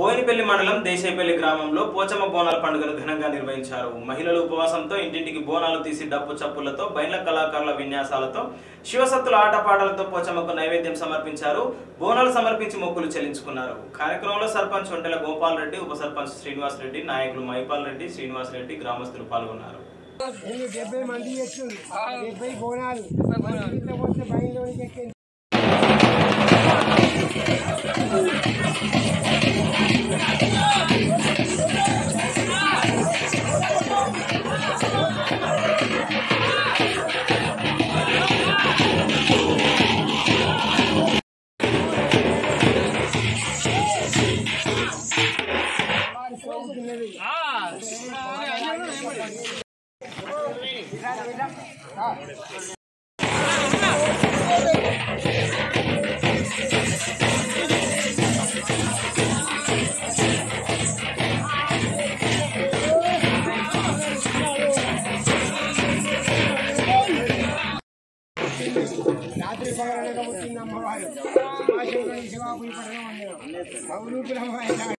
బోయినపల్లి మండలం దేశేపల్లి గ్రామంలో పోచమ్మ బోనాల పండుగను ఘనంగా నిర్వహించారు. మహిళలు ఉపవాసంతో ఇంటింటికి బోనాలు తీసి డప్పు చప్పులతో బయల కళాకారుల విన్యాసాలతో శివసత్తుల ఆటపాటలతో పోచమ్మకు నైవేద్యం సమర్పించారు. బోనాలు సమర్పించి మొక్కులు చెల్లించుకున్నారు. కార్యక్రమంలో సర్పంచ్ ఒంటెల గోపాల్ రెడ్డి ఉప సర్పంచ్ శ్రీనివాస్ రెడ్డి నాయకులు మైపాల్ రెడ్డి శ్రీనివాస్ రెడ్డి గ్రామస్తులు పాల్గొన్నారు. డెబ్బై మంది బోనాలు. రాత్రి పగలనగా పుట్టింది అమ్మవారు ఆ శివుని శివాపురి పడడం అన్నారు